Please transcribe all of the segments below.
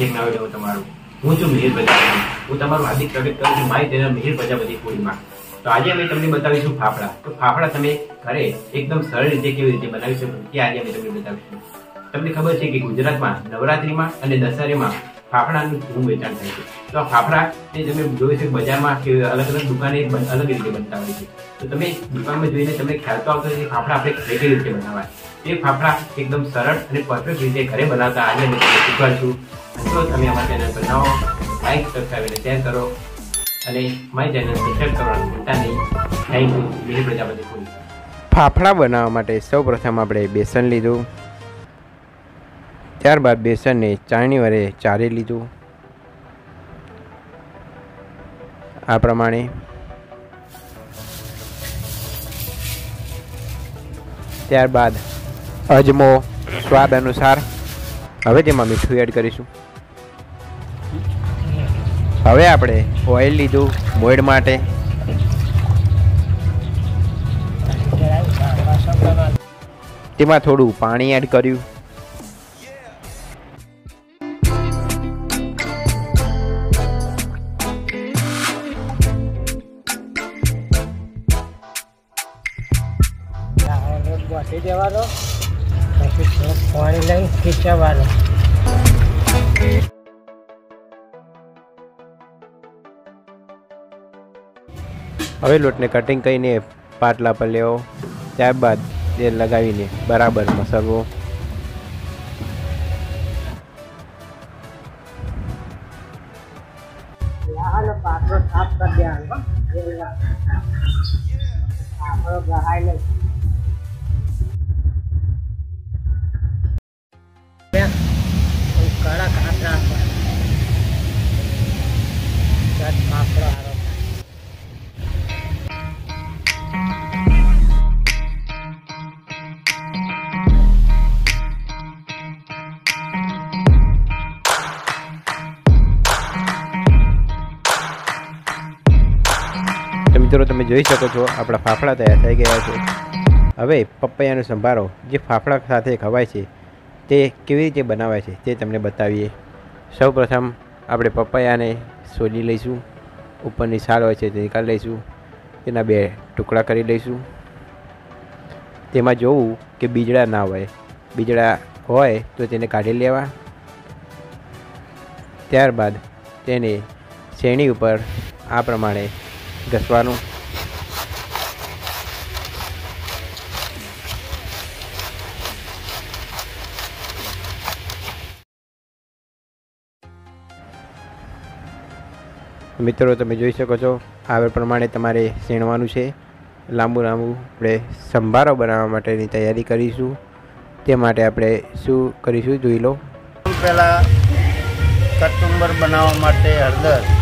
છે ના હોય તમારું. હું છું મિહિર પ્રજાપતિ હું તમારું હાર્દિક સ્વાગત કરું છું. મારી ચેનલ મિહિર પ્રજાપતિ ફૂડમાં તો આજે અમે તમને બતાવીશું ફાફડા. તો ફાફડા તમે ઘરે એકદમ સરળ રીતે કેવી રીતે બનાવી શકો તે આજે અમે તમને બતાવીશું. તમને ખબર છે કે ગુજરાતમાં નવરાત્રીમાં અને દશેરામાં ફાફડાનું ઘણું વેચાણ થાય છે. તો આ ફાફડા તે તમે જોઈ શકો બજારમાં કે અલગ અલગ દુકાને અલગ રીતે બનતા હોય છે. તો તમે દુકાનમાં જોઈને તમને ખ્યાલ તો આવતો કે ફાફડા આપણે કેવી રીતે બનાવવા. તે ફાફડા એકદમ સરળ અને પરફેક્ટ રીતે ઘરે બનાવતા આજે અમે શીખવાડશું. જો તમે અમારા ચેનલ પર નવો લાઈક સબસ્ક્રાઈબ અને શેર કરો. અને મારી ચેનલ સબસ્ક્રાઈબ કરવાનું ભૂલતા નહીં. Thank you Mihir Prajapati food fafda બનાવવા માટે સૌપ્રથમ આપણે બેસન લીધું. ત્યારબાદ બેસનને ચાળણી વડે ચાળી લીધું. આ પ્રમાણે. ત્યારબાદ અજમો સ્વાદ અનુસાર. હવે તેમાં મીઠું એડ કરીશું. હવે આપણે ઓઇલ લીધું મોઈડ માટે. તેમાં થોડું પાણી એડ કર્યું. પછી પાણી લઈ ખીચવાનો હવે લોટને કટિંગ કરીને પાટલા પર લેવો. ત્યારબાદ તેલ લગાવીને બરાબર મસળવો સાફ કરી દેવાનો. મિત્રો, તમે જોઈ શકો છો, આપણા ફાફડા તૈયાર થઈ ગયા છે. હવે પપૈયાનો સંભારો, જે ફાફડા સાથે ખવાય છે, તે કેવી રીતે બનાવાય છે, તે તમને બતાવીએ. સૌપ્રથમ આપણે પપૈયાને સોલી લઈશું. ઉપરની છાલ હોય છે તે નીકાળી લઈશું. તેના બે ટુકડા કરી લઈશું. તેમાં જોવું કે બીજડા ના હોય. બીજડા હોય તો તેને કાઢી લેવા. ત્યારબાદ તેને શેણી ઉપર આ પ્રમાણે ઘસવાનું. મિત્રો, તમે જોઈ શકો છો આવે પ્રમાણે તમારે સીણવાનું છે. લાંબુ લાંબુ આપણે સંભારો બનાવવા માટેની તૈયારી કરીશું. તે માટે આપણે શું કરીશું જોઈ લો. પહેલાં કચુંબર બનાવવા માટે હળદર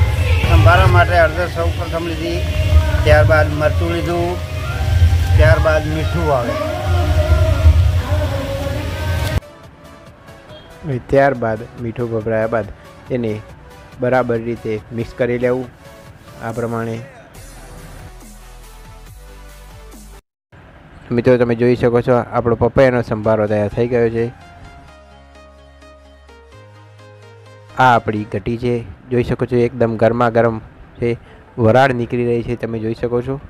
સંભારા માટે હળદર સૌ પ્રથમ લીધી, ત્યારબાદ મરચું લીધું, ત્યારબાદ મીઠું આવે ત્યારબાદ મીઠું ભભરાયા બાદ તેને બરાબર રીતે મિક્સ કરી લેવું, આ પ્રમાણે. મિત્રો, તમે જોઈ શકો છો, આપણો પપૈયાનો સંભારો તૈયાર થઈ ગયો છે. આ આપણી ઘટી છે. જોઈ શકો છો, એકદમ ગરમા ગરમ છે. વરાળ નીકળી રહી છે, તમે જોઈ શકો છો.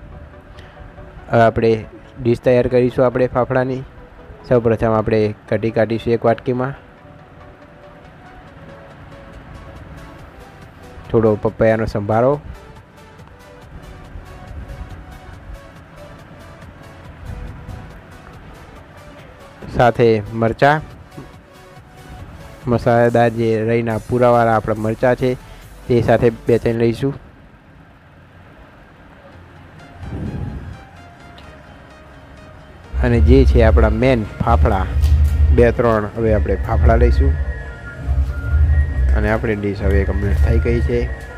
હવે આપણે ડીશ તૈયાર કરીશું આપણે ફાફડાની. સૌપ્રથમ આપણે કટી કાઢીશું એક વાટકીમાં. થોડો પપૈયાનો સંભારો. સાથે મરચાં. મસાલેદાર જે રહીના પૂરાવાળા આપણા મરચાં છે, તે સાથે બે ત્રણ લઈશું. અને જે છે આપણા મેન ફાફડા, બે, ત્રણ, હવે આપણે ફાફડા લઈશું. અને આપણી ડીશ હવે કમ્પ્લીટ થઈ ગઈ છે.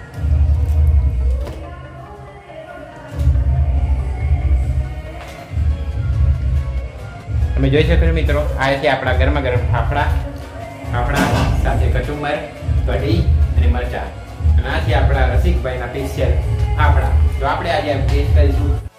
તમે જોઈ શકો છો મિત્રો, આ છે આપણા ગરમા ગરમ ફાફડા. ફાફડા સાથે કચુંબર, કઢી અને મરચા. અને આ છે આપણા રસિકભાઈના સ્પેશિયલ ફાફડા. તો આપણે આજે ટેસ્ટ કરીશું.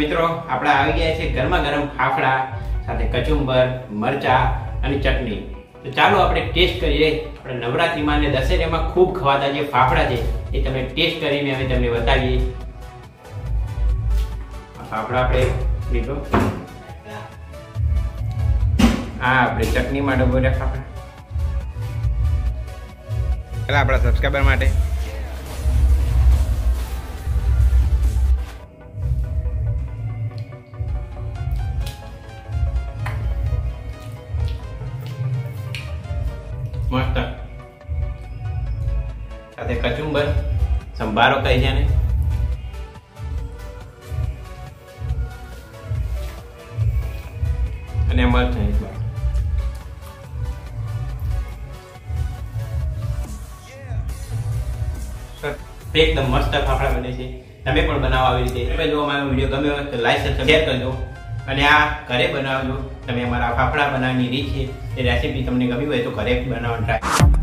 મિત્રો, આપણા આવી ગયા છે ગરમા ગરમ ફાફડા, સાથે કચુંબર, મરચા અને ચટણી. તો ચાલો આપણે ટેસ્ટ કરીએ. આપણે નવરાત્રીમાં અને દશેરામાં ખૂબ ખવાતા જે ફાફડા છે, એ તમે ટેસ્ટ કરીને અમે તમને બતાવીએ. ફાફડા આપણે લીધો હા આપણે ચટણી માટે બોલ્યા ફાફડા આપણા સબસ્ક્રાઈબર માટે. સંભારો કહી છે ને? અને મરચાં એક. એકદમ મસ્ત ફાફડા બને છે. તમે પણ બનાવો આવી રીતે. તમે જો અમારો વીડિયો ગમ્યો હોય તો લાઈક શેર કરજો અને આ ઘરે બનાવજો. તમે અમારા ફાફડા બનાવવાની રીત છે. એ રેસીપી તમને ગમી હોય તો ઘરે બનાવવાની ટ્રાય